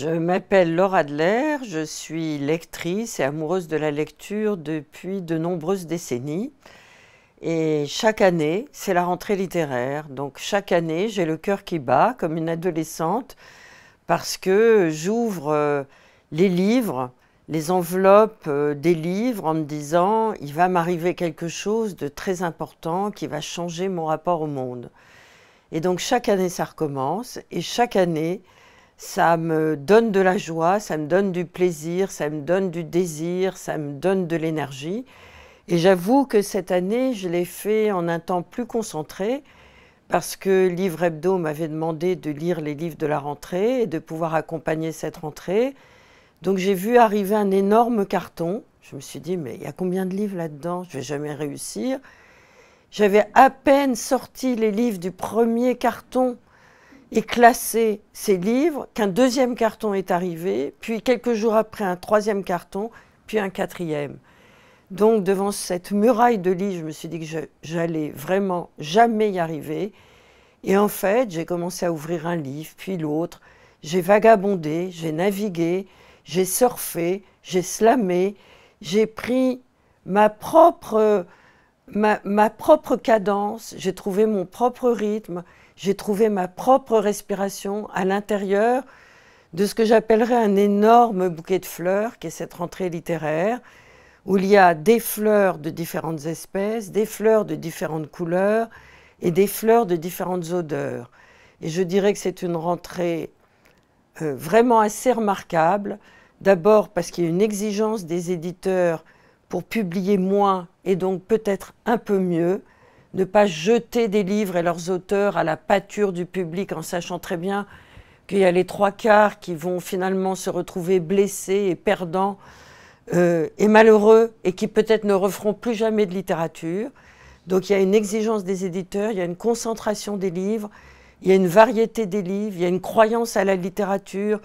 Je m'appelle Laura Adler, je suis lectrice et amoureuse de la lecture depuis de nombreuses décennies. Et chaque année, c'est la rentrée littéraire. Donc chaque année, j'ai le cœur qui bat comme une adolescente parce que j'ouvre euh, les livres, les enveloppes euh, des livres en me disant il va m'arriver quelque chose de très important qui va changer mon rapport au monde. Et donc chaque année, ça recommence et chaque année, ça me donne de la joie, ça me donne du plaisir, ça me donne du désir, ça me donne de l'énergie. Et j'avoue que cette année, je l'ai fait en un temps plus concentré parce que Livre Hebdo m'avait demandé de lire les livres de la rentrée et de pouvoir accompagner cette rentrée. Donc j'ai vu arriver un énorme carton. Je me suis dit, mais il y a combien de livres là-dedans? Je vais jamais réussir. J'avais à peine sorti les livres du premier carton et classé ces livres, qu'un deuxième carton est arrivé, puis quelques jours après un troisième carton, puis un quatrième. Donc devant cette muraille de livres, je me suis dit que j'allais vraiment jamais y arriver. Et en fait, j'ai commencé à ouvrir un livre, puis l'autre. J'ai vagabondé, j'ai navigué, j'ai surfé, j'ai slamé, j'ai pris ma propre, ma, ma propre cadence, j'ai trouvé mon propre rythme, j'ai trouvé ma propre respiration à l'intérieur de ce que j'appellerais un énorme bouquet de fleurs, qui est cette rentrée littéraire, où il y a des fleurs de différentes espèces, des fleurs de différentes couleurs et des fleurs de différentes odeurs. Et je dirais que c'est une rentrée euh, vraiment assez remarquable, d'abord parce qu'il y a une exigence des éditeurs pour publier moins et donc peut-être un peu mieux, ne pas jeter des livres et leurs auteurs à la pâture du public en sachant très bien qu'il y a les trois quarts qui vont finalement se retrouver blessés et perdants euh, et malheureux et qui peut-être ne referont plus jamais de littérature. Donc il y a une exigence des éditeurs, il y a une concentration des livres, il y a une variété des livres, il y a une croyance à la littérature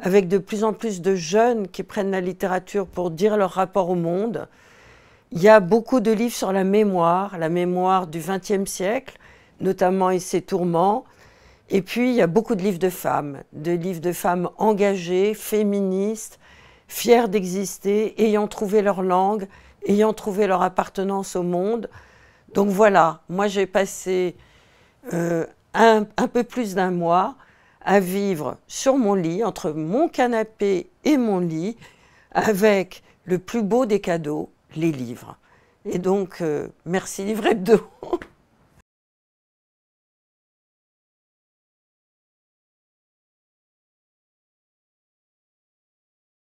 avec de plus en plus de jeunes qui prennent la littérature pour dire leur rapport au monde. Il y a beaucoup de livres sur la mémoire, la mémoire du XXe siècle, notamment et ses tourments. Et puis, il y a beaucoup de livres de femmes, de livres de femmes engagées, féministes, fières d'exister, ayant trouvé leur langue, ayant trouvé leur appartenance au monde. Donc voilà, moi j'ai passé euh, un, un peu plus d'un mois à vivre sur mon lit, entre mon canapé et mon lit, avec le plus beau des cadeaux, les livres. Et donc, euh, merci Livrette de